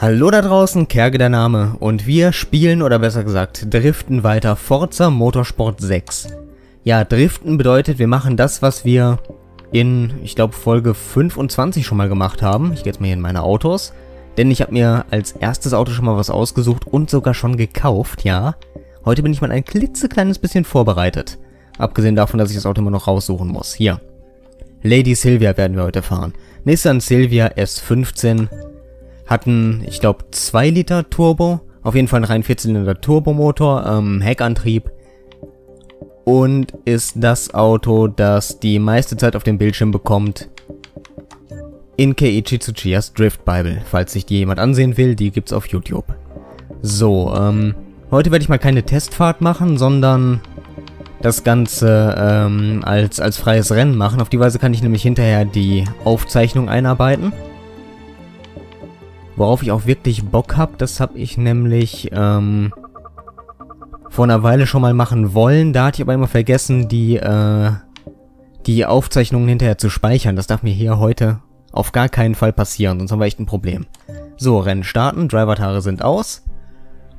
Hallo da draußen, Kerge der Name und wir spielen oder besser gesagt driften weiter Forza Motorsport 6. Ja, driften bedeutet, wir machen das, was wir in, ich glaube, Folge 25 schon mal gemacht haben. Ich gehe jetzt mal hier in meine Autos, denn ich habe mir als erstes Auto schon mal was ausgesucht und sogar schon gekauft, ja. Heute bin ich mal ein klitzekleines bisschen vorbereitet. Abgesehen davon, dass ich das Auto immer noch raussuchen muss. Hier. Lady Sylvia werden wir heute fahren. Nissan Sylvia S15 hatten, ich glaube, 2 Liter Turbo. Auf jeden Fall ein rein 14-Liter Turbomotor, ähm, Heckantrieb. Und ist das Auto, das die meiste Zeit auf dem Bildschirm bekommt in Keiichi Tsuchiyas Drift Bible. Falls sich die jemand ansehen will, die gibt's auf YouTube. So, ähm, heute werde ich mal keine Testfahrt machen, sondern das Ganze ähm, als, als freies Rennen machen. Auf die Weise kann ich nämlich hinterher die Aufzeichnung einarbeiten. Worauf ich auch wirklich Bock habe, das habe ich nämlich ähm, vor einer Weile schon mal machen wollen. Da hatte ich aber immer vergessen, die, äh, die Aufzeichnungen hinterher zu speichern. Das darf mir hier heute auf gar keinen Fall passieren, sonst haben wir echt ein Problem. So, Rennen starten, Drivertare sind aus.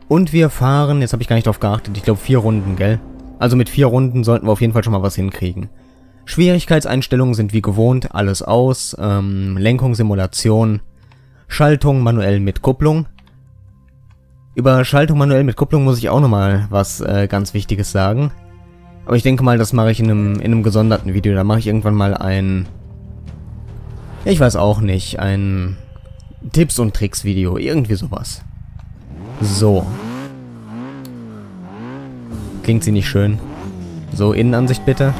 Und wir fahren, jetzt habe ich gar nicht drauf geachtet, ich glaube vier Runden, gell? Also mit vier Runden sollten wir auf jeden Fall schon mal was hinkriegen. Schwierigkeitseinstellungen sind wie gewohnt, alles aus, ähm, Lenkung, Simulation, Schaltung manuell mit Kupplung. Über Schaltung manuell mit Kupplung muss ich auch nochmal was äh, ganz Wichtiges sagen. Aber ich denke mal, das mache ich in einem, in einem gesonderten Video. Da mache ich irgendwann mal ein... Ich weiß auch nicht, ein Tipps und Tricks Video. Irgendwie sowas. So. Klingt sie nicht schön? So, Innenansicht bitte.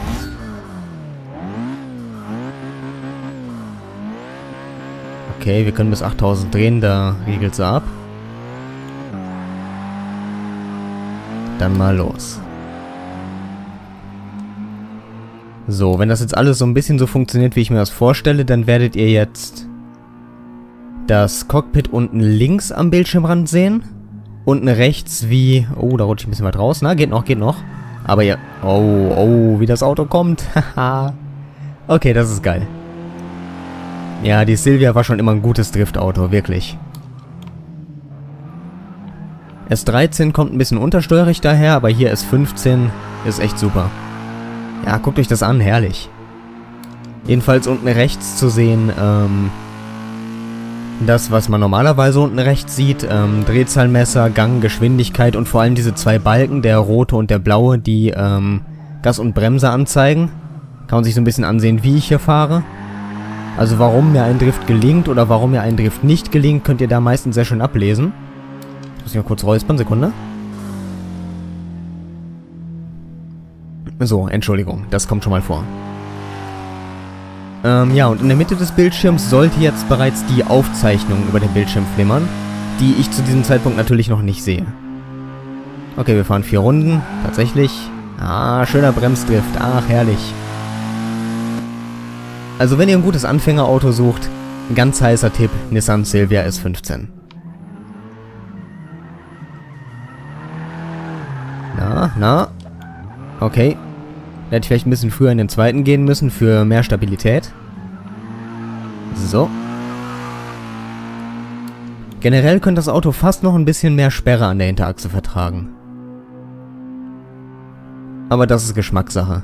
Okay, wir können bis 8000 drehen, da riegelt sie ab. Dann mal los. So, wenn das jetzt alles so ein bisschen so funktioniert, wie ich mir das vorstelle, dann werdet ihr jetzt das Cockpit unten links am Bildschirmrand sehen. Unten rechts wie... Oh, da rutsche ich ein bisschen weit raus. Na, geht noch, geht noch. Aber ja... Oh, oh, wie das Auto kommt. Haha. okay, das ist geil. Ja, die Silvia war schon immer ein gutes Driftauto, wirklich. S13 kommt ein bisschen untersteuerig daher, aber hier S15 ist echt super. Ja, guckt euch das an, herrlich. Jedenfalls unten rechts zu sehen, ähm, das, was man normalerweise unten rechts sieht, ähm, Drehzahlmesser, Gang, Geschwindigkeit und vor allem diese zwei Balken, der rote und der blaue, die ähm, Gas und Bremse anzeigen. Kann man sich so ein bisschen ansehen, wie ich hier fahre. Also warum mir ein Drift gelingt oder warum mir ein Drift nicht gelingt, könnt ihr da meistens sehr schön ablesen. Ich muss ich mal kurz räuspern, Sekunde. So, Entschuldigung, das kommt schon mal vor. Ähm, ja, und in der Mitte des Bildschirms sollte jetzt bereits die Aufzeichnung über den Bildschirm flimmern, die ich zu diesem Zeitpunkt natürlich noch nicht sehe. Okay, wir fahren vier Runden, tatsächlich. Ah, schöner Bremsdrift, ach, herrlich. Also wenn ihr ein gutes Anfängerauto sucht, ganz heißer Tipp, Nissan Silvia S15. Na, na. Okay. Da hätte ich vielleicht ein bisschen früher in den zweiten gehen müssen für mehr Stabilität. So. Generell könnte das Auto fast noch ein bisschen mehr Sperre an der Hinterachse vertragen. Aber das ist Geschmackssache.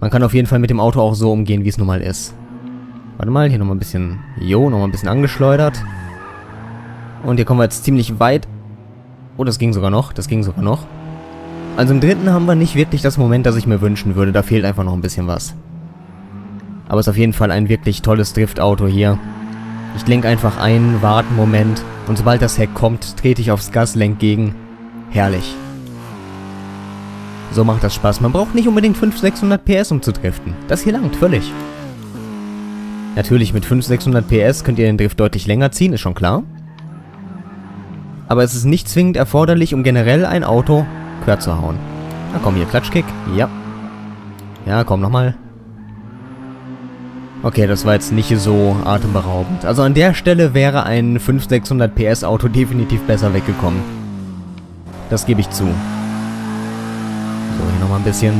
Man kann auf jeden Fall mit dem Auto auch so umgehen, wie es nun mal ist. Warte mal, hier nochmal ein bisschen... Jo, nochmal ein bisschen angeschleudert. Und hier kommen wir jetzt ziemlich weit. Oh, das ging sogar noch. Das ging sogar noch. Also im dritten haben wir nicht wirklich das Moment, das ich mir wünschen würde. Da fehlt einfach noch ein bisschen was. Aber es ist auf jeden Fall ein wirklich tolles Driftauto hier. Ich lenke einfach ein, warte einen Moment. Und sobald das Heck kommt, trete ich aufs Gas, lenk gegen. Herrlich. So macht das Spaß. Man braucht nicht unbedingt 500, 600 PS, um zu driften. Das hier langt völlig. Natürlich, mit 500, 600 PS könnt ihr den Drift deutlich länger ziehen, ist schon klar. Aber es ist nicht zwingend erforderlich, um generell ein Auto quer zu hauen. Na komm, hier, Klatschkick. Ja. Ja, komm, nochmal. Okay, das war jetzt nicht so atemberaubend. Also an der Stelle wäre ein 500, 600 PS Auto definitiv besser weggekommen. Das gebe ich zu. So, hier nochmal ein bisschen.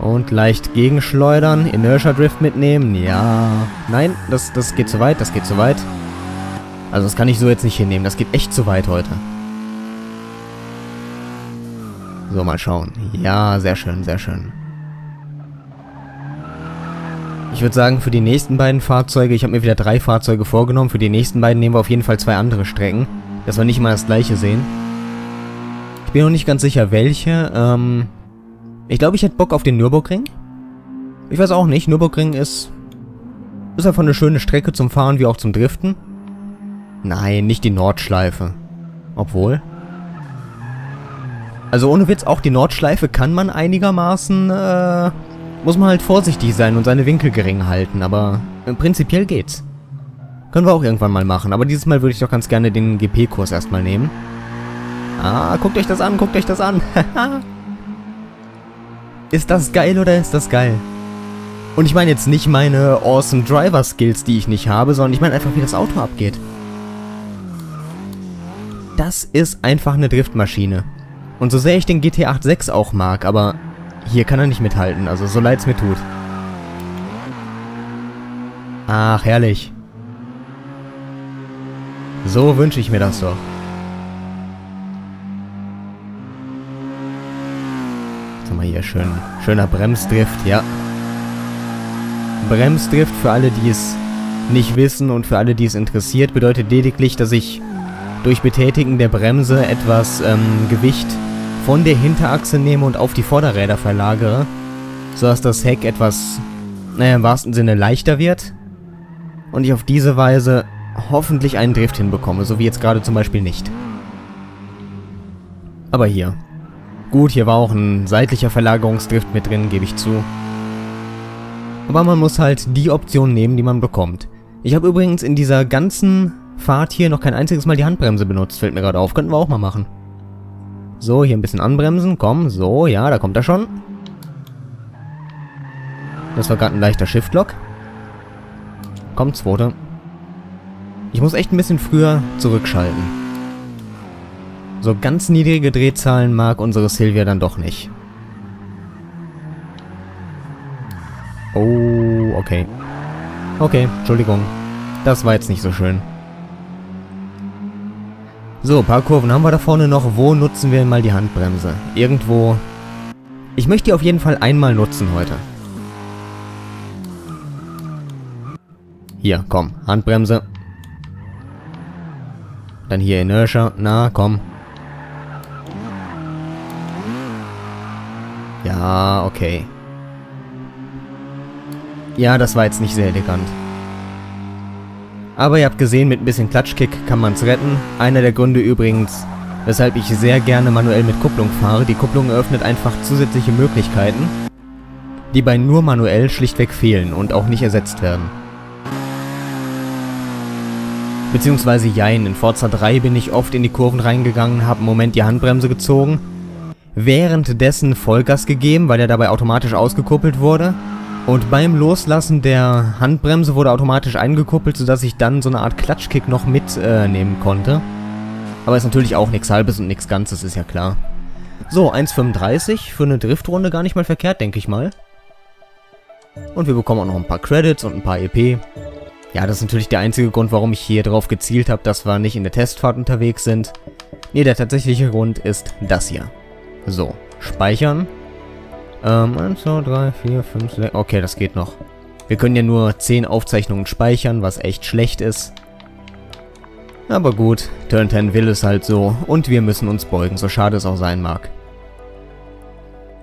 Und leicht gegenschleudern. Inertia Drift mitnehmen. Ja. Nein, das, das geht zu weit. Das geht zu weit. Also das kann ich so jetzt nicht hinnehmen. Das geht echt zu weit heute. So, mal schauen. Ja, sehr schön, sehr schön. Ich würde sagen, für die nächsten beiden Fahrzeuge, ich habe mir wieder drei Fahrzeuge vorgenommen, für die nächsten beiden nehmen wir auf jeden Fall zwei andere Strecken, dass wir nicht immer das gleiche sehen. Bin noch nicht ganz sicher, welche. Ähm, ich glaube, ich hätte Bock auf den Nürburgring. Ich weiß auch nicht, Nürburgring ist, ist einfach eine schöne Strecke zum Fahren wie auch zum Driften. Nein, nicht die Nordschleife. Obwohl... Also ohne Witz, auch die Nordschleife kann man einigermaßen, äh, muss man halt vorsichtig sein und seine Winkel gering halten, aber äh, prinzipiell geht's. Können wir auch irgendwann mal machen, aber dieses Mal würde ich doch ganz gerne den GP-Kurs erstmal nehmen. Ah, guckt euch das an, guckt euch das an. ist das geil oder ist das geil? Und ich meine jetzt nicht meine awesome Driver Skills, die ich nicht habe, sondern ich meine einfach, wie das Auto abgeht. Das ist einfach eine Driftmaschine. Und so sehr ich den GT 86 auch mag, aber hier kann er nicht mithalten, also so leid es mir tut. Ach, herrlich. So wünsche ich mir das doch. Wir hier schön, schöner Bremsdrift, ja. Bremsdrift für alle, die es nicht wissen und für alle, die es interessiert, bedeutet lediglich, dass ich durch Betätigen der Bremse etwas ähm, Gewicht von der Hinterachse nehme und auf die Vorderräder verlagere, sodass das Heck etwas, naja, im wahrsten Sinne leichter wird und ich auf diese Weise hoffentlich einen Drift hinbekomme, so wie jetzt gerade zum Beispiel nicht. Aber hier. Gut, hier war auch ein seitlicher Verlagerungsdrift mit drin, gebe ich zu. Aber man muss halt die Option nehmen, die man bekommt. Ich habe übrigens in dieser ganzen Fahrt hier noch kein einziges Mal die Handbremse benutzt, fällt mir gerade auf. Könnten wir auch mal machen. So, hier ein bisschen anbremsen. Komm, so, ja, da kommt er schon. Das war gerade ein leichter Shiftlock. Komm, zweite. Ich muss echt ein bisschen früher zurückschalten. So ganz niedrige Drehzahlen mag unsere Silvia dann doch nicht. Oh, okay. Okay, Entschuldigung. Das war jetzt nicht so schön. So, paar Kurven haben wir da vorne noch. Wo nutzen wir mal die Handbremse? Irgendwo... Ich möchte die auf jeden Fall einmal nutzen heute. Hier, komm. Handbremse. Dann hier Inertia. Na, komm. Ja, okay. Ja, das war jetzt nicht sehr elegant. Aber ihr habt gesehen, mit ein bisschen Klatschkick kann man es retten. Einer der Gründe übrigens, weshalb ich sehr gerne manuell mit Kupplung fahre. Die Kupplung eröffnet einfach zusätzliche Möglichkeiten, die bei nur manuell schlichtweg fehlen und auch nicht ersetzt werden. Beziehungsweise jein, in Forza 3 bin ich oft in die Kurven reingegangen, habe einen Moment die Handbremse gezogen, währenddessen Vollgas gegeben, weil er dabei automatisch ausgekuppelt wurde und beim Loslassen der Handbremse wurde automatisch eingekuppelt, sodass ich dann so eine Art Klatschkick noch mitnehmen äh, konnte. Aber ist natürlich auch nichts Halbes und nichts Ganzes, ist ja klar. So, 1,35 für eine Driftrunde gar nicht mal verkehrt, denke ich mal. Und wir bekommen auch noch ein paar Credits und ein paar EP. Ja, das ist natürlich der einzige Grund, warum ich hier drauf gezielt habe, dass wir nicht in der Testfahrt unterwegs sind. Nee, der tatsächliche Grund ist das hier. So, speichern. Ähm, 1, 2, 3, 4, 5, 6. Okay, das geht noch. Wir können ja nur 10 Aufzeichnungen speichern, was echt schlecht ist. Aber gut, Turn 10 will es halt so und wir müssen uns beugen, so schade es auch sein mag.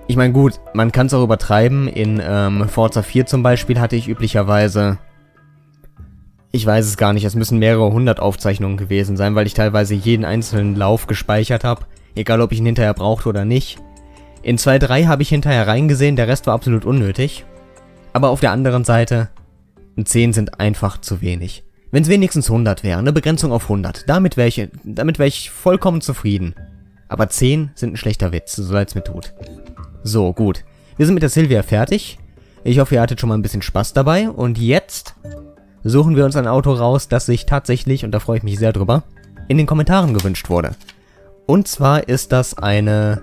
Ich meine gut, man kann es auch übertreiben. In ähm, Forza 4 zum Beispiel hatte ich üblicherweise... Ich weiß es gar nicht, es müssen mehrere hundert Aufzeichnungen gewesen sein, weil ich teilweise jeden einzelnen Lauf gespeichert habe. Egal ob ich ihn hinterher brauchte oder nicht. In 2.3 habe ich hinterher reingesehen, der Rest war absolut unnötig. Aber auf der anderen Seite, 10 sind einfach zu wenig. Wenn es wenigstens 100 wäre, eine Begrenzung auf 100, damit wäre ich, wär ich vollkommen zufrieden. Aber 10 sind ein schlechter Witz, so leid es mir tut. So, gut. Wir sind mit der Silvia fertig. Ich hoffe, ihr hattet schon mal ein bisschen Spaß dabei. Und jetzt suchen wir uns ein Auto raus, das sich tatsächlich, und da freue ich mich sehr drüber, in den Kommentaren gewünscht wurde. Und zwar ist das eine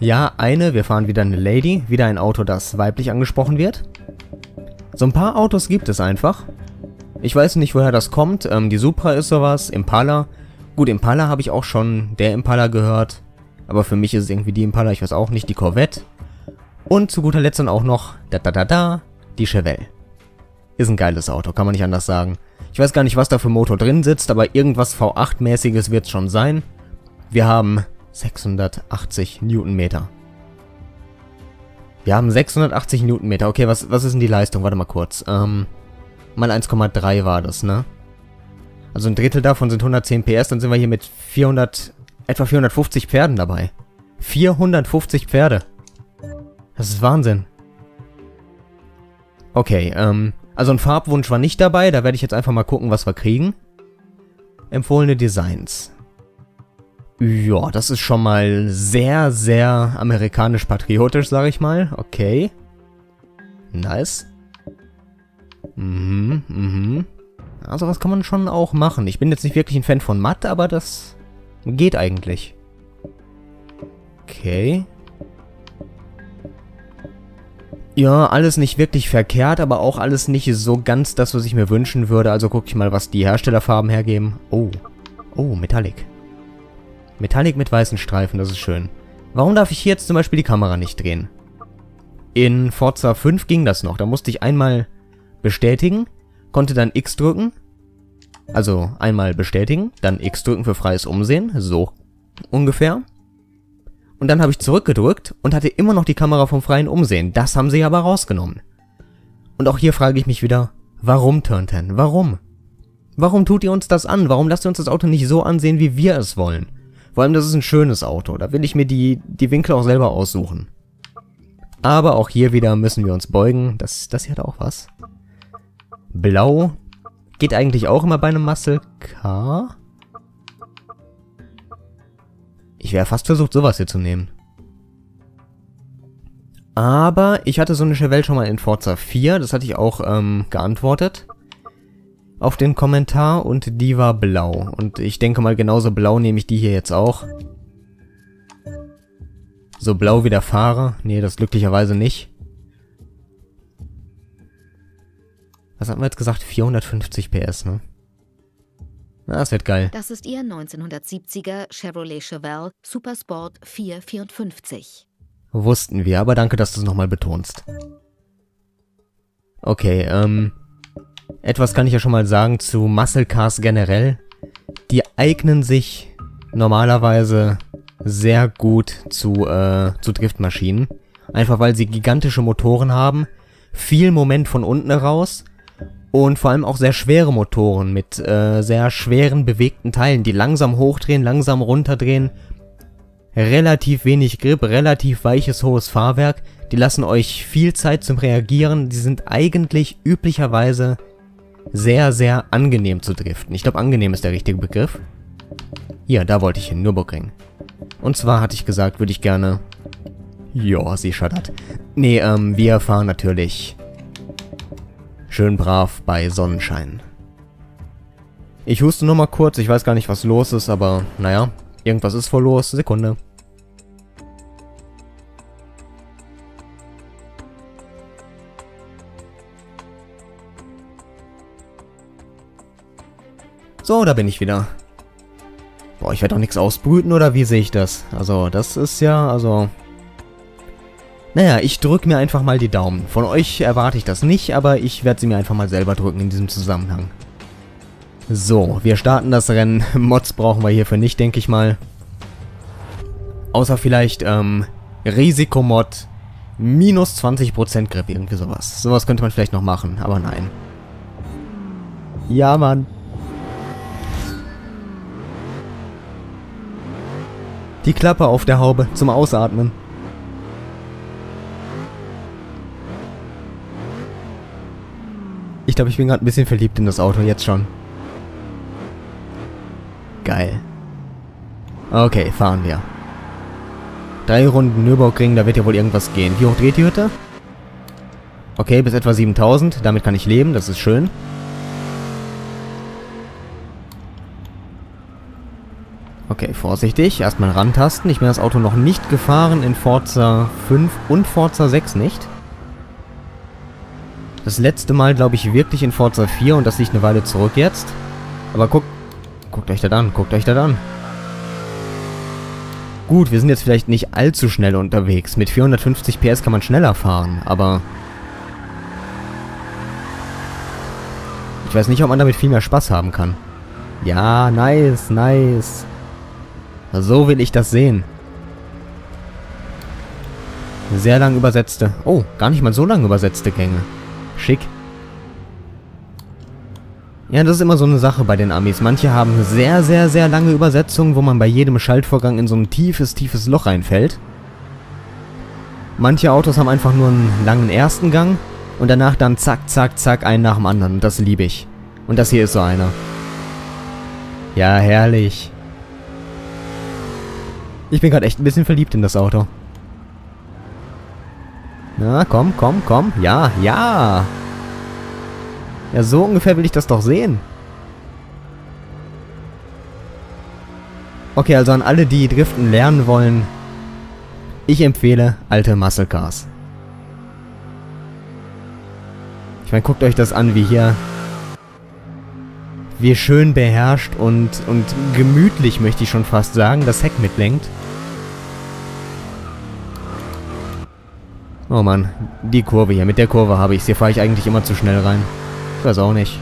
Ja, eine, wir fahren wieder eine Lady, wieder ein Auto, das weiblich angesprochen wird. So ein paar Autos gibt es einfach. Ich weiß nicht, woher das kommt. Ähm, die Supra ist sowas, Impala. Gut, Impala habe ich auch schon der Impala gehört. Aber für mich ist es irgendwie die Impala, ich weiß auch nicht, die Corvette. Und zu guter Letzt dann auch noch, da da da da, die Chevelle. Ist ein geiles Auto, kann man nicht anders sagen. Ich weiß gar nicht, was da für Motor drin sitzt, aber irgendwas V8-mäßiges wird es schon sein. Wir haben 680 Newtonmeter. Wir haben 680 Newtonmeter. Okay, was, was ist denn die Leistung? Warte mal kurz. Ähm, mal 1,3 war das, ne? Also ein Drittel davon sind 110 PS, dann sind wir hier mit 400, etwa 450 Pferden dabei. 450 Pferde. Das ist Wahnsinn. Okay, ähm, also ein Farbwunsch war nicht dabei, da werde ich jetzt einfach mal gucken, was wir kriegen. Empfohlene Designs. Ja, das ist schon mal sehr, sehr amerikanisch-patriotisch, sage ich mal. Okay. Nice. Mhm, mhm. Also was kann man schon auch machen. Ich bin jetzt nicht wirklich ein Fan von matt, aber das geht eigentlich. Okay. Ja, alles nicht wirklich verkehrt, aber auch alles nicht so ganz das, was ich mir wünschen würde. Also gucke ich mal, was die Herstellerfarben hergeben. Oh. Oh, Metallic. Metallic mit weißen Streifen, das ist schön. Warum darf ich hier jetzt zum Beispiel die Kamera nicht drehen? In Forza 5 ging das noch. Da musste ich einmal bestätigen, konnte dann X drücken. Also einmal bestätigen, dann X drücken für freies Umsehen. So ungefähr. Und dann habe ich zurückgedrückt und hatte immer noch die Kamera vom freien Umsehen. Das haben sie aber rausgenommen. Und auch hier frage ich mich wieder, warum Turn 10? Warum? Warum tut ihr uns das an? Warum lasst ihr uns das Auto nicht so ansehen, wie wir es wollen? Vor allem, das ist ein schönes Auto. Da will ich mir die, die Winkel auch selber aussuchen. Aber auch hier wieder müssen wir uns beugen. Das, das hier hat auch was. Blau. Geht eigentlich auch immer bei einem Muscle Car. Ich wäre fast versucht, sowas hier zu nehmen. Aber ich hatte so eine Chevelle schon mal in Forza 4. Das hatte ich auch ähm, geantwortet auf den Kommentar und die war blau. Und ich denke mal, genauso blau nehme ich die hier jetzt auch. So blau wie der Fahrer. Nee, das glücklicherweise nicht. Was haben wir jetzt gesagt? 450 PS, ne? Das wird geil. Das ist Ihr 1970er Chevrolet Chevelle Supersport 454. Wussten wir, aber danke, dass du es nochmal betonst. Okay, ähm... Etwas kann ich ja schon mal sagen zu Muscle Cars generell. Die eignen sich normalerweise sehr gut zu, äh, zu Driftmaschinen. Einfach weil sie gigantische Motoren haben, viel Moment von unten raus und vor allem auch sehr schwere Motoren mit äh, sehr schweren bewegten Teilen, die langsam hochdrehen, langsam runterdrehen. Relativ wenig Grip, relativ weiches hohes Fahrwerk. Die lassen euch viel Zeit zum Reagieren. Die sind eigentlich üblicherweise sehr, sehr angenehm zu driften. Ich glaube, angenehm ist der richtige Begriff. Hier, da wollte ich hin, Nürburgring. Und zwar hatte ich gesagt, würde ich gerne... Ja, sie schattert. Nee, ähm, wir fahren natürlich schön brav bei Sonnenschein. Ich huste nur mal kurz, ich weiß gar nicht, was los ist, aber naja, irgendwas ist voll los. Sekunde. So, da bin ich wieder. Boah, ich werde doch nichts ausbrüten, oder wie sehe ich das? Also, das ist ja, also... Naja, ich drücke mir einfach mal die Daumen. Von euch erwarte ich das nicht, aber ich werde sie mir einfach mal selber drücken in diesem Zusammenhang. So, wir starten das Rennen. Mods brauchen wir hierfür nicht, denke ich mal. Außer vielleicht, ähm, Risikomod minus 20% Grip, irgendwie sowas. Sowas könnte man vielleicht noch machen, aber nein. Ja, Mann. Die Klappe auf der Haube zum Ausatmen. Ich glaube, ich bin gerade ein bisschen verliebt in das Auto, jetzt schon. Geil. Okay, fahren wir. Drei Runden Nürburgring, da wird ja wohl irgendwas gehen. Wie hoch dreht die Hütte? Okay, bis etwa 7000. Damit kann ich leben, das ist schön. Okay, vorsichtig. Erstmal rantasten. Ich bin das Auto noch nicht gefahren in Forza 5 und Forza 6 nicht. Das letzte Mal, glaube ich, wirklich in Forza 4 und das liegt eine Weile zurück jetzt. Aber guckt, guckt euch das an, guckt euch das an. Gut, wir sind jetzt vielleicht nicht allzu schnell unterwegs. Mit 450 PS kann man schneller fahren, aber... Ich weiß nicht, ob man damit viel mehr Spaß haben kann. Ja, nice, nice. So will ich das sehen. Sehr lang übersetzte... Oh, gar nicht mal so lang übersetzte Gänge. Schick. Ja, das ist immer so eine Sache bei den Amis. Manche haben sehr, sehr, sehr lange Übersetzungen, wo man bei jedem Schaltvorgang in so ein tiefes, tiefes Loch reinfällt. Manche Autos haben einfach nur einen langen ersten Gang und danach dann zack, zack, zack, einen nach dem anderen. Und das liebe ich. Und das hier ist so einer. Ja, herrlich. Ich bin gerade echt ein bisschen verliebt in das Auto. Na, komm, komm, komm. Ja, ja. Ja, so ungefähr will ich das doch sehen. Okay, also an alle, die Driften lernen wollen, ich empfehle alte Muscle Cars. Ich meine, guckt euch das an, wie hier wie schön beherrscht und, und gemütlich, möchte ich schon fast sagen, das Heck mitlenkt. Oh Mann, die Kurve hier. Mit der Kurve habe ich Hier fahre ich eigentlich immer zu schnell rein. Ich weiß auch nicht.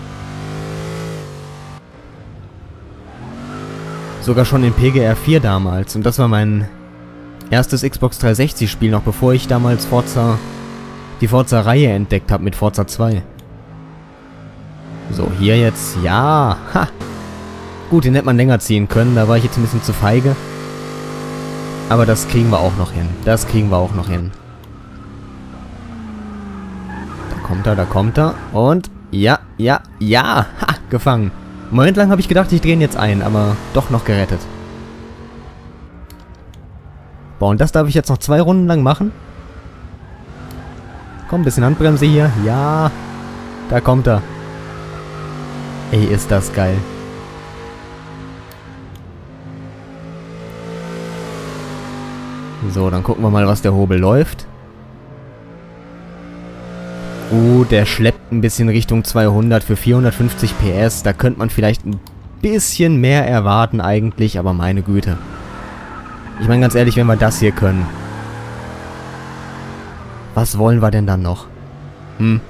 Sogar schon in PGR 4 damals. Und das war mein erstes Xbox 360 Spiel, noch bevor ich damals Forza, die Forza-Reihe entdeckt habe mit Forza 2. So, hier jetzt. Ja. Ha. Gut, den hätte man länger ziehen können. Da war ich jetzt ein bisschen zu feige. Aber das kriegen wir auch noch hin. Das kriegen wir auch noch hin. Da kommt er, da kommt er. Und ja, ja, ja. Ha, gefangen. Moment lang habe ich gedacht, ich drehe ihn jetzt ein, aber doch noch gerettet. Boah, und das darf ich jetzt noch zwei Runden lang machen? Komm, bisschen Handbremse hier. Ja. Da kommt er. Ey, ist das geil. So, dann gucken wir mal, was der Hobel läuft. Uh, der schleppt ein bisschen Richtung 200 für 450 PS. Da könnte man vielleicht ein bisschen mehr erwarten eigentlich, aber meine Güte. Ich meine ganz ehrlich, wenn wir das hier können. Was wollen wir denn dann noch? Hm.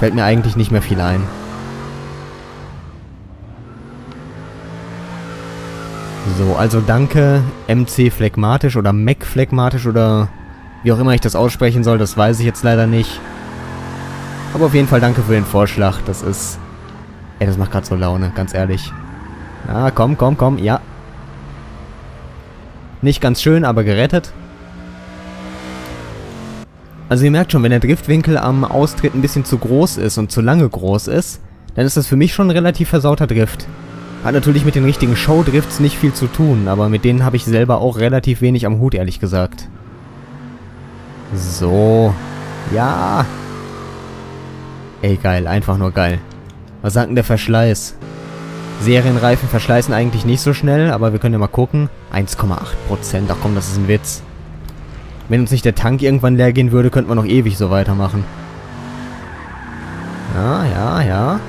Fällt mir eigentlich nicht mehr viel ein. So, also danke MC Phlegmatisch oder Mac Phlegmatisch oder wie auch immer ich das aussprechen soll, das weiß ich jetzt leider nicht. Aber auf jeden Fall danke für den Vorschlag, das ist... Ey, das macht gerade so Laune, ganz ehrlich. Na, komm, komm, komm, ja. Nicht ganz schön, aber gerettet. Also ihr merkt schon, wenn der Driftwinkel am Austritt ein bisschen zu groß ist und zu lange groß ist, dann ist das für mich schon ein relativ versauter Drift. Hat natürlich mit den richtigen Showdrifts nicht viel zu tun, aber mit denen habe ich selber auch relativ wenig am Hut, ehrlich gesagt. So. Ja. Ey, geil. Einfach nur geil. Was sagt denn der Verschleiß? Serienreifen verschleißen eigentlich nicht so schnell, aber wir können ja mal gucken. 1,8%. Ach komm, das ist ein Witz. Wenn uns nicht der Tank irgendwann leer gehen würde, könnten wir noch ewig so weitermachen. Ja, ja, ja.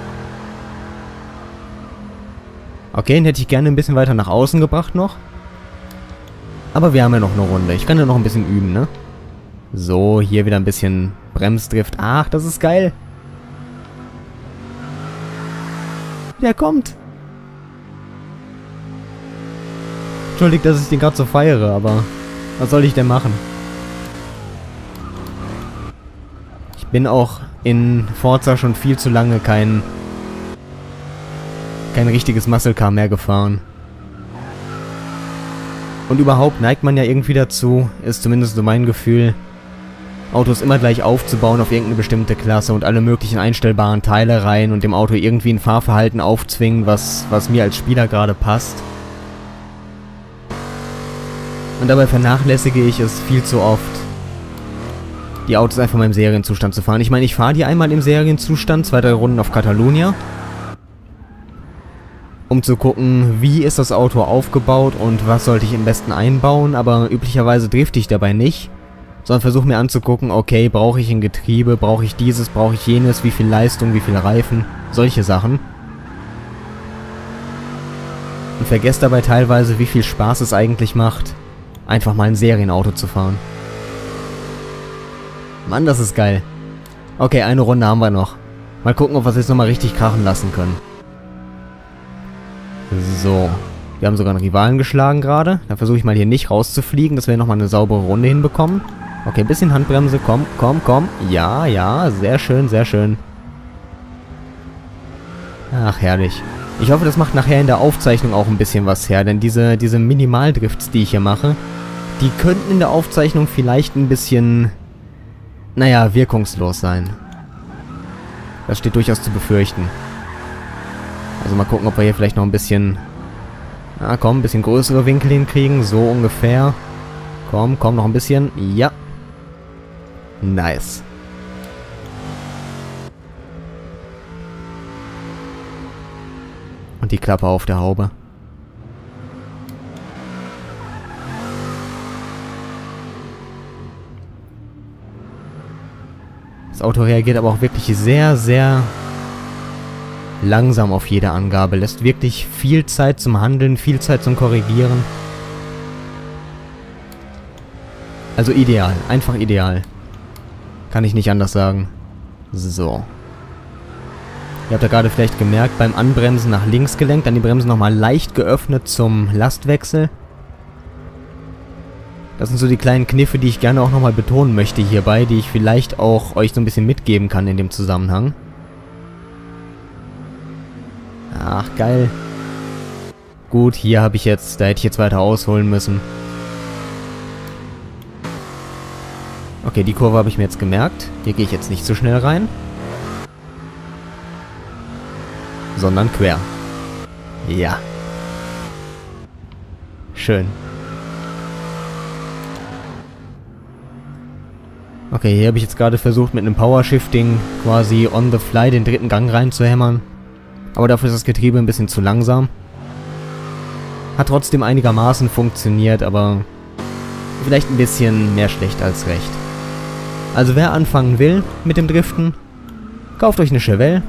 Okay, den hätte ich gerne ein bisschen weiter nach außen gebracht noch. Aber wir haben ja noch eine Runde. Ich kann ja noch ein bisschen üben, ne? So, hier wieder ein bisschen Bremsdrift. Ach, das ist geil. Der kommt. Entschuldigt, dass ich den gerade so feiere, aber was soll ich denn machen? Ich bin auch in Forza schon viel zu lange kein kein richtiges Muscle Car mehr gefahren. Und überhaupt neigt man ja irgendwie dazu, ist zumindest so mein Gefühl, Autos immer gleich aufzubauen auf irgendeine bestimmte Klasse und alle möglichen einstellbaren Teile rein und dem Auto irgendwie ein Fahrverhalten aufzwingen, was, was mir als Spieler gerade passt. Und dabei vernachlässige ich es viel zu oft, die Autos einfach mal im Serienzustand zu fahren. Ich meine, ich fahre die einmal im Serienzustand, zwei, drei Runden auf Catalunya. um zu gucken, wie ist das Auto aufgebaut und was sollte ich am besten einbauen, aber üblicherweise drifte ich dabei nicht, sondern versuche mir anzugucken, okay, brauche ich ein Getriebe, brauche ich dieses, brauche ich jenes, wie viel Leistung, wie viel Reifen, solche Sachen. Und vergesst dabei teilweise, wie viel Spaß es eigentlich macht, einfach mal ein Serienauto zu fahren. Mann, das ist geil. Okay, eine Runde haben wir noch. Mal gucken, ob wir es jetzt nochmal richtig krachen lassen können. So. Wir haben sogar einen Rivalen geschlagen gerade. Dann versuche ich mal hier nicht rauszufliegen, dass wir nochmal eine saubere Runde hinbekommen. Okay, ein bisschen Handbremse. Komm, komm, komm. Ja, ja, sehr schön, sehr schön. Ach, herrlich. Ich hoffe, das macht nachher in der Aufzeichnung auch ein bisschen was her, denn diese, diese Minimaldrifts, die ich hier mache, die könnten in der Aufzeichnung vielleicht ein bisschen, naja, wirkungslos sein. Das steht durchaus zu befürchten. Also mal gucken, ob wir hier vielleicht noch ein bisschen... Na komm, ein bisschen größere Winkel hinkriegen. So ungefähr. Komm, komm, noch ein bisschen. Ja. Nice. Und die Klappe auf der Haube. Das Auto reagiert aber auch wirklich sehr, sehr langsam auf jede Angabe. Lässt wirklich viel Zeit zum Handeln, viel Zeit zum Korrigieren. Also ideal. Einfach ideal. Kann ich nicht anders sagen. So. Ihr habt ja gerade vielleicht gemerkt, beim Anbremsen nach links gelenkt, dann die Bremse nochmal leicht geöffnet zum Lastwechsel. Das sind so die kleinen Kniffe, die ich gerne auch nochmal betonen möchte hierbei, die ich vielleicht auch euch so ein bisschen mitgeben kann in dem Zusammenhang. Ach, geil. Gut, hier habe ich jetzt, da hätte ich jetzt weiter ausholen müssen. Okay, die Kurve habe ich mir jetzt gemerkt. Hier gehe ich jetzt nicht so schnell rein. Sondern quer. Ja. Schön. Okay, hier habe ich jetzt gerade versucht, mit einem Power-Shifting quasi on the fly den dritten Gang reinzuhämmern. Aber dafür ist das Getriebe ein bisschen zu langsam. Hat trotzdem einigermaßen funktioniert, aber vielleicht ein bisschen mehr schlecht als recht. Also wer anfangen will mit dem Driften, kauft euch eine Chevelle,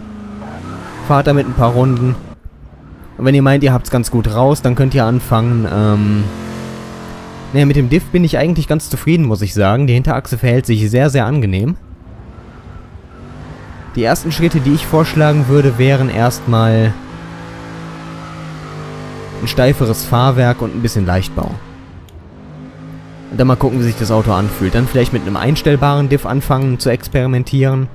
fahrt damit ein paar Runden. Und wenn ihr meint, ihr habt es ganz gut raus, dann könnt ihr anfangen, ähm, naja, mit dem Diff bin ich eigentlich ganz zufrieden, muss ich sagen. Die Hinterachse verhält sich sehr, sehr angenehm. Die ersten Schritte, die ich vorschlagen würde, wären erstmal ein steiferes Fahrwerk und ein bisschen Leichtbau. Dann mal gucken, wie sich das Auto anfühlt. Dann vielleicht mit einem einstellbaren Diff anfangen zu experimentieren.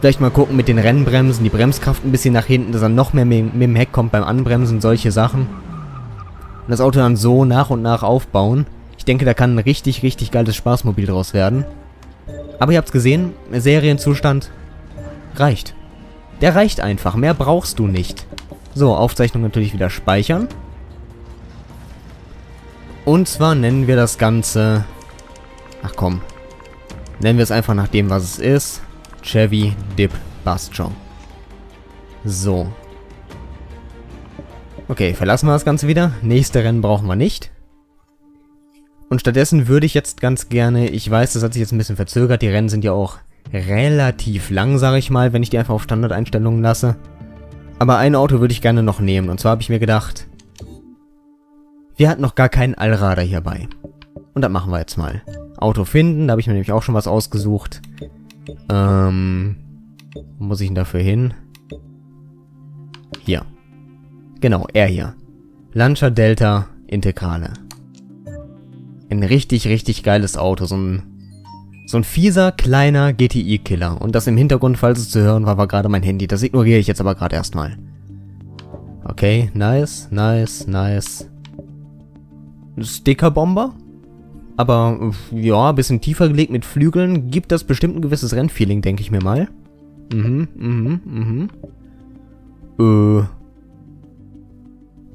Vielleicht mal gucken mit den Rennbremsen, die Bremskraft ein bisschen nach hinten, dass er noch mehr mit, mit dem Heck kommt beim Anbremsen, solche Sachen. Und das Auto dann so nach und nach aufbauen denke, da kann ein richtig, richtig geiles Spaßmobil draus werden. Aber ihr habt's gesehen, Serienzustand reicht. Der reicht einfach, mehr brauchst du nicht. So, Aufzeichnung natürlich wieder speichern. Und zwar nennen wir das Ganze... Ach komm. Nennen wir es einfach nach dem, was es ist. Chevy Dip Bastron. So. Okay, verlassen wir das Ganze wieder. Nächste Rennen brauchen wir nicht. Und stattdessen würde ich jetzt ganz gerne, ich weiß, das hat sich jetzt ein bisschen verzögert, die Rennen sind ja auch relativ lang, sage ich mal, wenn ich die einfach auf Standardeinstellungen lasse. Aber ein Auto würde ich gerne noch nehmen. Und zwar habe ich mir gedacht, wir hatten noch gar keinen Allrader hierbei. Und das machen wir jetzt mal. Auto finden, da habe ich mir nämlich auch schon was ausgesucht. Ähm, wo muss ich denn dafür hin? Hier. Genau, er hier. Lancia Delta Integrale. Ein richtig, richtig geiles Auto. So ein, so ein fieser, kleiner GTI-Killer. Und das im Hintergrund, falls es zu hören war, war gerade mein Handy. Das ignoriere ich jetzt aber gerade erstmal. Okay, nice, nice, nice. Stickerbomber? Aber, ja, bisschen tiefer gelegt mit Flügeln gibt das bestimmt ein gewisses Rennfeeling, denke ich mir mal. Mhm, mhm, mhm. Äh.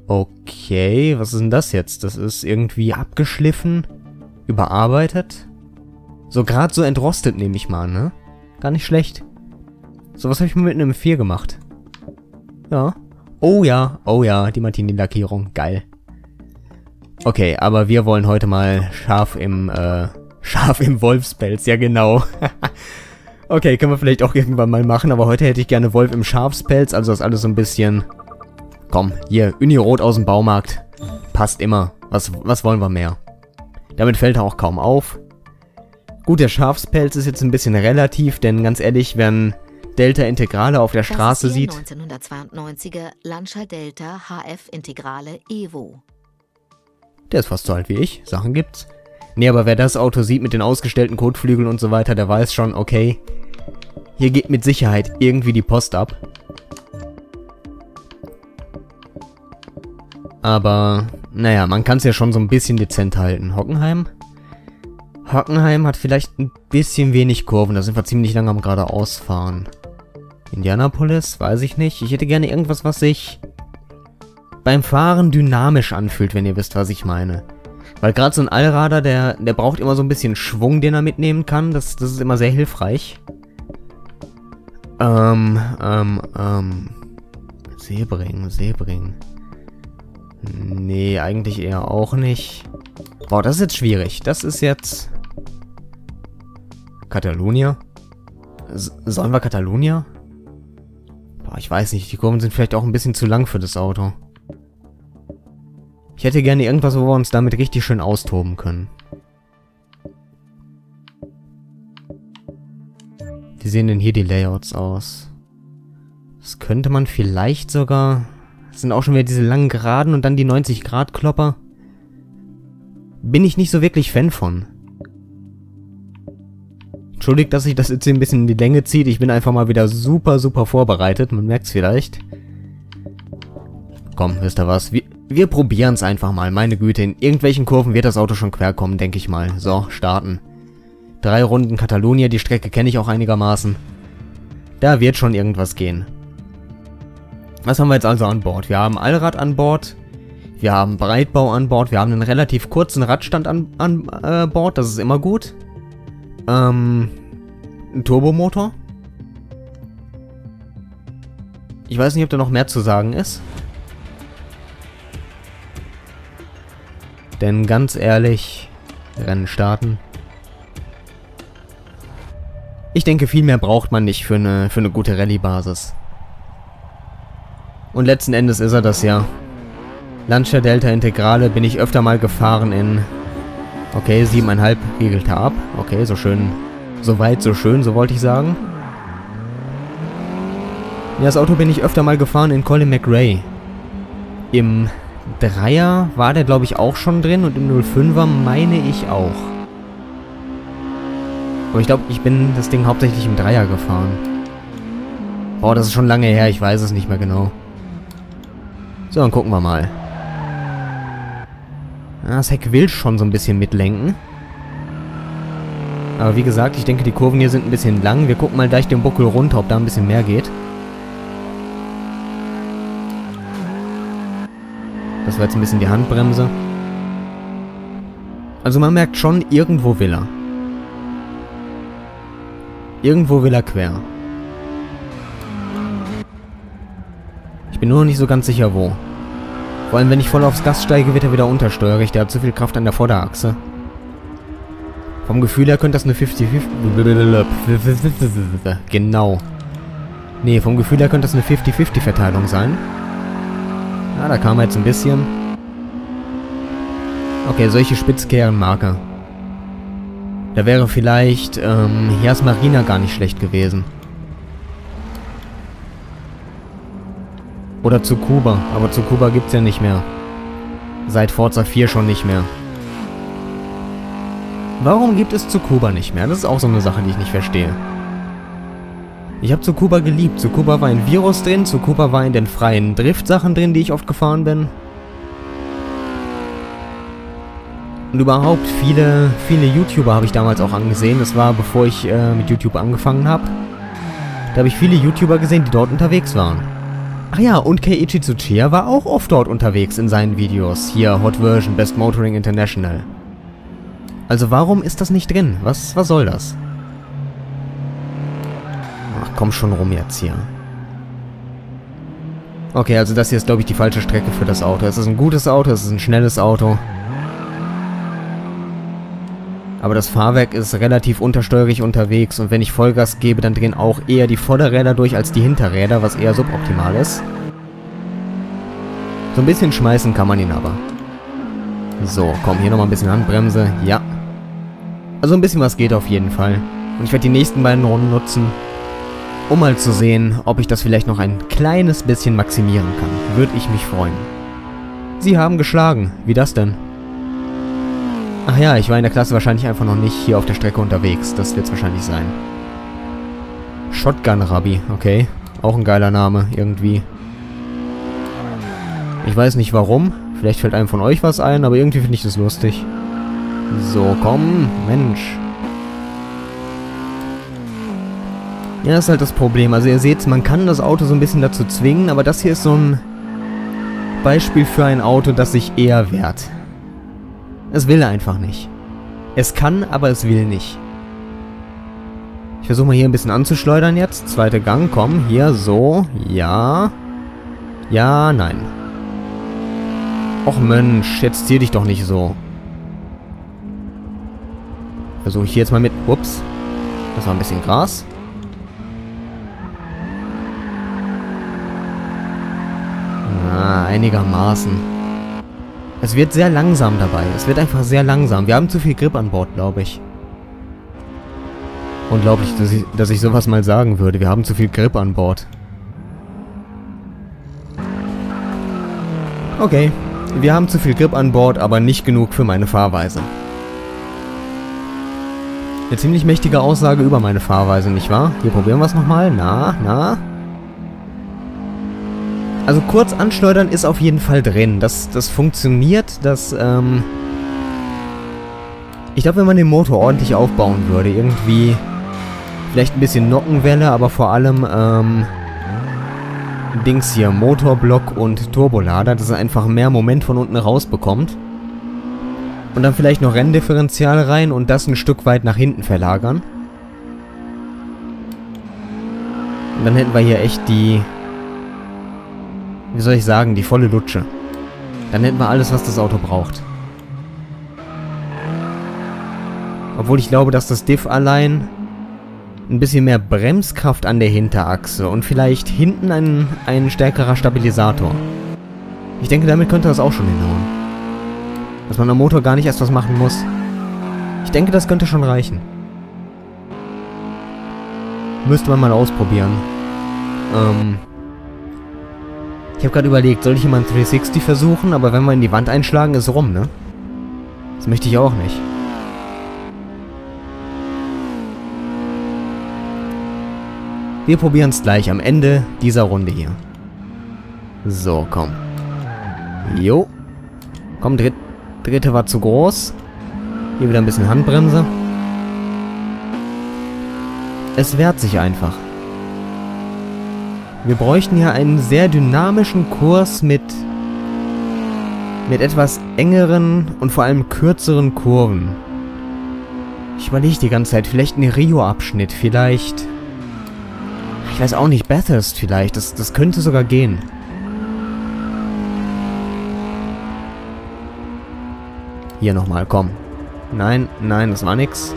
Okay, was ist denn das jetzt? Das ist irgendwie abgeschliffen, überarbeitet. So gerade so entrostet nehme ich mal, ne? Gar nicht schlecht. So was habe ich mal mit einem 4 gemacht. Ja. Oh ja, oh ja, die Martini-Lackierung. Geil. Okay, aber wir wollen heute mal scharf im, äh, scharf im Wolfspelz. Ja, genau. okay, können wir vielleicht auch irgendwann mal machen, aber heute hätte ich gerne Wolf im Schafspelz, also das alles so ein bisschen... Komm, hier, Unirot aus dem Baumarkt. Passt immer. Was, was wollen wir mehr? Damit fällt er auch kaum auf. Gut, der Schafspelz ist jetzt ein bisschen relativ, denn ganz ehrlich, wenn Delta Integrale auf der Das Straße sieht... 1992er Lancia Delta HF Integrale Evo. Der ist fast so alt wie ich, Sachen gibt's. Nee, aber wer das Auto sieht mit den ausgestellten Kotflügeln und so weiter, der weiß schon, okay, hier geht mit Sicherheit irgendwie die Post ab. Aber, naja, man kann es ja schon so ein bisschen dezent halten. Hockenheim? Hockenheim hat vielleicht ein bisschen wenig Kurven, da sind wir ziemlich lange am geradeausfahren. Indianapolis? Weiß ich nicht. Ich hätte gerne irgendwas, was sich beim Fahren dynamisch anfühlt, wenn ihr wisst, was ich meine. Weil gerade so ein Allrader, der, der braucht immer so ein bisschen Schwung, den er mitnehmen kann. Das, das ist immer sehr hilfreich. Ähm, ähm, ähm. Sebring, Sebring. Nee, eigentlich eher auch nicht. Boah, das ist jetzt schwierig. Das ist jetzt... Katalonia? Sollen wir Katalonia? Boah, ich weiß nicht. Die Kurven sind vielleicht auch ein bisschen zu lang für das Auto. Ich hätte gerne irgendwas, wo wir uns damit richtig schön austoben können. Wie sehen denn hier die Layouts aus? Das könnte man vielleicht sogar... Das sind auch schon wieder diese langen Geraden und dann die 90-Grad-Klopper. Bin ich nicht so wirklich Fan von. Entschuldigt, dass sich das jetzt hier ein bisschen in die Länge zieht. Ich bin einfach mal wieder super, super vorbereitet. Man merkt's vielleicht. Komm, wisst ihr was? Wir, wir probieren's einfach mal. Meine Güte, in irgendwelchen Kurven wird das Auto schon quer kommen, denke ich mal. So, starten. Drei Runden Katalonia, die Strecke kenne ich auch einigermaßen. Da wird schon irgendwas gehen. Was haben wir jetzt also an Bord? Wir haben Allrad an Bord. Wir haben Breitbau an Bord. Wir haben einen relativ kurzen Radstand an, an äh, Bord. Das ist immer gut. Ähm, ein Turbomotor. Ich weiß nicht, ob da noch mehr zu sagen ist. Denn ganz ehrlich, Rennen starten. Ich denke, viel mehr braucht man nicht für eine, für eine gute Rallye-Basis. Und letzten Endes ist er das ja. Lancia Delta Integrale bin ich öfter mal gefahren in... Okay, 7,5 riegelt er ab. Okay, so schön. So weit, so schön, so wollte ich sagen. Ja, das Auto bin ich öfter mal gefahren in Colin McRae. Im Dreier war der, glaube ich, auch schon drin und im 05er meine ich auch. Aber ich glaube, ich bin das Ding hauptsächlich im Dreier gefahren. Boah, das ist schon lange her, ich weiß es nicht mehr genau. So, dann gucken wir mal. Ja, das Heck will schon so ein bisschen mitlenken. Aber wie gesagt, ich denke, die Kurven hier sind ein bisschen lang. Wir gucken mal gleich den Buckel runter, ob da ein bisschen mehr geht. Das war jetzt ein bisschen die Handbremse. Also man merkt schon, irgendwo will er. Irgendwo will er quer. Ich bin nur noch nicht so ganz sicher, wo. Vor allem, wenn ich voll aufs Gas steige, wird er wieder untersteuerig. Der hat zu viel Kraft an der Vorderachse. Vom Gefühl her könnte das eine 50-50... Genau. Nee, vom Gefühl her könnte das eine 50-50-Verteilung sein. Ja, da kam er jetzt ein bisschen. Okay, solche Spitzkehrenmarker. Da wäre vielleicht, ähm, Heers Marina gar nicht schlecht gewesen. Oder zu Kuba, aber zu Kuba gibt's ja nicht mehr. Seit Forza 4 schon nicht mehr. Warum gibt es zu Kuba nicht mehr? Das ist auch so eine Sache, die ich nicht verstehe. Ich habe zu Kuba geliebt. Zu Kuba war ein Virus drin, zu Kuba war in den freien Drift-Sachen drin, die ich oft gefahren bin. Und überhaupt, viele, viele YouTuber habe ich damals auch angesehen. Das war, bevor ich äh, mit YouTube angefangen habe. Da habe ich viele YouTuber gesehen, die dort unterwegs waren. Ach ja, und Keiichi Tsuchiya war auch oft dort unterwegs in seinen Videos. Hier, Hot Version, Best Motoring International. Also warum ist das nicht drin? Was, was soll das? Ach, komm schon rum jetzt hier. Okay, also das hier ist, glaube ich, die falsche Strecke für das Auto. Es ist ein gutes Auto, es ist ein schnelles Auto. Aber das Fahrwerk ist relativ untersteuerig unterwegs und wenn ich Vollgas gebe, dann drehen auch eher die Vorderräder durch als die Hinterräder, was eher suboptimal ist. So ein bisschen schmeißen kann man ihn aber. So, komm, hier nochmal ein bisschen Handbremse. Ja. Also ein bisschen was geht auf jeden Fall. Und ich werde die nächsten beiden Runden nutzen, um mal zu sehen, ob ich das vielleicht noch ein kleines bisschen maximieren kann. Würde ich mich freuen. Sie haben geschlagen. Wie das denn? Ach ja, ich war in der Klasse wahrscheinlich einfach noch nicht hier auf der Strecke unterwegs. Das wird es wahrscheinlich sein. Shotgun Rabbi, okay. Auch ein geiler Name, irgendwie. Ich weiß nicht warum. Vielleicht fällt einem von euch was ein, aber irgendwie finde ich das lustig. So, komm, Mensch. Ja, das ist halt das Problem. Also ihr seht, man kann das Auto so ein bisschen dazu zwingen, aber das hier ist so ein Beispiel für ein Auto, das sich eher wehrt. Es will einfach nicht. Es kann, aber es will nicht. Ich versuche mal hier ein bisschen anzuschleudern jetzt. Zweiter Gang, komm, hier, so, ja. Ja, nein. Och Mensch, jetzt zieh dich doch nicht so. Versuche ich hier jetzt mal mit... Ups. Das war ein bisschen Gras. Einigermaßen. Es wird sehr langsam dabei. Es wird einfach sehr langsam. Wir haben zu viel Grip an Bord, glaube ich. Unglaublich, dass ich, dass ich sowas mal sagen würde. Wir haben zu viel Grip an Bord. Okay. Wir haben zu viel Grip an Bord, aber nicht genug für meine Fahrweise. Eine ziemlich mächtige Aussage über meine Fahrweise, nicht wahr? Hier probieren wir es nochmal. Na, na. Also kurz anschleudern ist auf jeden Fall drin. Das, das funktioniert. Das, ähm... Ich glaube, wenn man den Motor ordentlich aufbauen würde, irgendwie... Vielleicht ein bisschen Nockenwelle, aber vor allem, ähm... Dings hier, Motorblock und Turbolader, dass er einfach mehr Moment von unten rausbekommt. Und dann vielleicht noch Renndifferenzial rein und das ein Stück weit nach hinten verlagern. Und dann hätten wir hier echt die wie soll ich sagen, die volle Lutsche. Dann hätten wir alles, was das Auto braucht. Obwohl ich glaube, dass das Diff allein ein bisschen mehr Bremskraft an der Hinterachse und vielleicht hinten ein, ein stärkerer Stabilisator. Ich denke, damit könnte das auch schon hinhauen. Dass man am Motor gar nicht erst was machen muss. Ich denke, das könnte schon reichen. Müsste man mal ausprobieren. Ähm, ich habe gerade überlegt, soll ich hier mal ein 360 versuchen? Aber wenn wir in die Wand einschlagen, ist rum, ne? Das möchte ich auch nicht. Wir probieren es gleich am Ende dieser Runde hier. So, komm. Jo. Komm, dritt, dritte war zu groß. Hier wieder ein bisschen Handbremse. Es wehrt sich einfach. Wir bräuchten hier einen sehr dynamischen Kurs mit mit etwas engeren und vor allem kürzeren Kurven. Ich überlege die ganze Zeit, vielleicht ein Rio-Abschnitt, vielleicht... Ich weiß auch nicht, Bathurst vielleicht, das, das könnte sogar gehen. Hier nochmal, komm. Nein, nein, das war nix.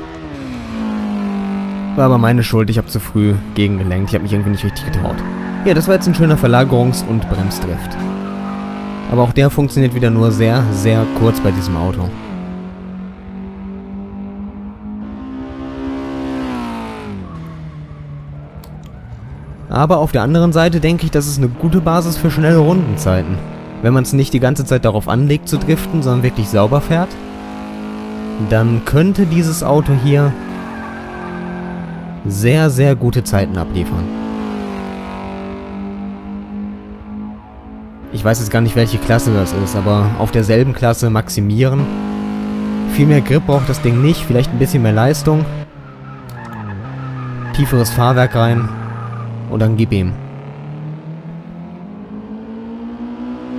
War aber meine Schuld, ich habe zu früh gegengelenkt, ich habe mich irgendwie nicht richtig getraut. Ja, das war jetzt ein schöner Verlagerungs- und Bremsdrift. Aber auch der funktioniert wieder nur sehr, sehr kurz bei diesem Auto. Aber auf der anderen Seite denke ich, das ist eine gute Basis für schnelle Rundenzeiten. Wenn man es nicht die ganze Zeit darauf anlegt zu driften, sondern wirklich sauber fährt, dann könnte dieses Auto hier sehr, sehr gute Zeiten abliefern. Ich weiß jetzt gar nicht, welche Klasse das ist, aber auf derselben Klasse maximieren. Viel mehr Grip braucht das Ding nicht, vielleicht ein bisschen mehr Leistung. Tieferes Fahrwerk rein und dann gib ihm.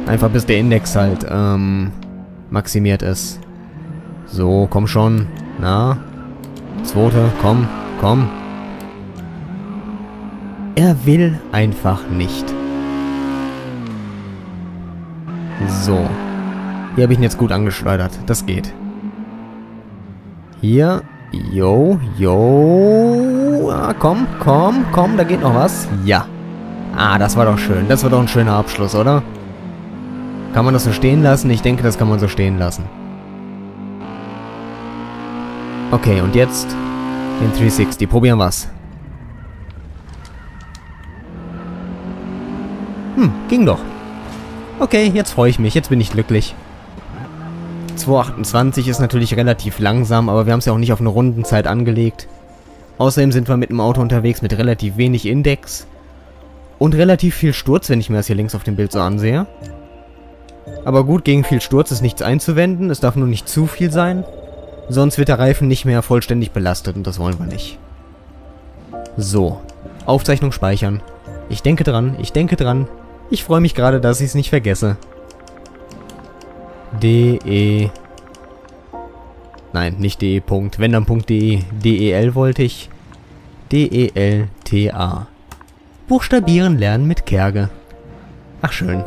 Einfach bis der Index halt ähm, maximiert ist. So, komm schon. Na? Zweite, komm, komm. Er will einfach nicht. So. Hier habe ich ihn jetzt gut angeschleudert. Das geht. Hier. Jo, jo. Ah, komm, komm, komm, da geht noch was. Ja. Ah, das war doch schön. Das war doch ein schöner Abschluss, oder? Kann man das so stehen lassen? Ich denke, das kann man so stehen lassen. Okay, und jetzt den 360. Probieren wir's. Hm, ging doch. Okay, jetzt freue ich mich. Jetzt bin ich glücklich. 2,28 ist natürlich relativ langsam, aber wir haben es ja auch nicht auf eine Rundenzeit angelegt. Außerdem sind wir mit dem Auto unterwegs mit relativ wenig Index. Und relativ viel Sturz, wenn ich mir das hier links auf dem Bild so ansehe. Aber gut, gegen viel Sturz ist nichts einzuwenden. Es darf nur nicht zu viel sein. Sonst wird der Reifen nicht mehr vollständig belastet und das wollen wir nicht. So. Aufzeichnung speichern. Ich denke dran, ich denke dran. Ich freue mich gerade, dass ich es nicht vergesse. de... Nein, nicht de. Wenn dann .de. del wollte ich. D-E-L-T-A. Buchstabieren lernen mit Kerge. Ach schön.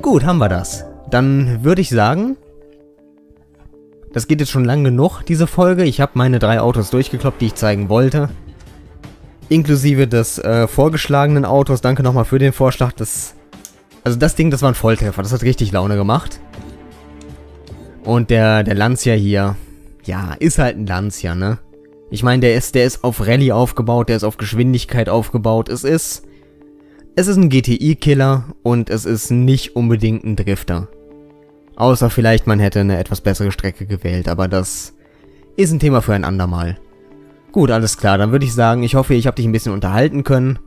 Gut, haben wir das. Dann würde ich sagen, das geht jetzt schon lang genug, diese Folge. Ich habe meine drei Autos durchgekloppt, die ich zeigen wollte. Inklusive des äh, vorgeschlagenen Autos. Danke nochmal für den Vorschlag. Das, also das Ding, das war ein Volltreffer. Das hat richtig Laune gemacht. Und der, der Lancia hier, ja, ist halt ein Lancia, ne? Ich meine, der ist, der ist auf Rallye aufgebaut, der ist auf Geschwindigkeit aufgebaut. Es ist, es ist ein GTI-Killer und es ist nicht unbedingt ein Drifter. Außer vielleicht man hätte eine etwas bessere Strecke gewählt, aber das ist ein Thema für ein andermal. Gut, alles klar, dann würde ich sagen, ich hoffe, ich habe dich ein bisschen unterhalten können.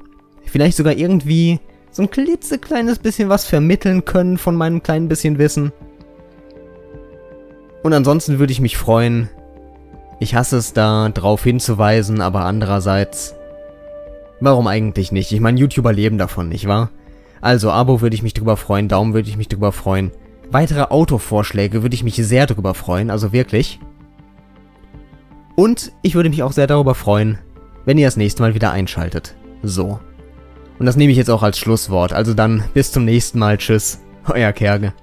Vielleicht sogar irgendwie so ein klitzekleines bisschen was vermitteln können von meinem kleinen bisschen Wissen. Und ansonsten würde ich mich freuen, ich hasse es da, drauf hinzuweisen, aber andererseits, warum eigentlich nicht? Ich meine, YouTuber leben davon, nicht wahr? Also, Abo würde ich mich drüber freuen, Daumen würde ich mich drüber freuen. Weitere Autovorschläge würde ich mich sehr darüber freuen, also wirklich. Und ich würde mich auch sehr darüber freuen, wenn ihr das nächste Mal wieder einschaltet. So. Und das nehme ich jetzt auch als Schlusswort. Also dann bis zum nächsten Mal. Tschüss. Euer Kerge.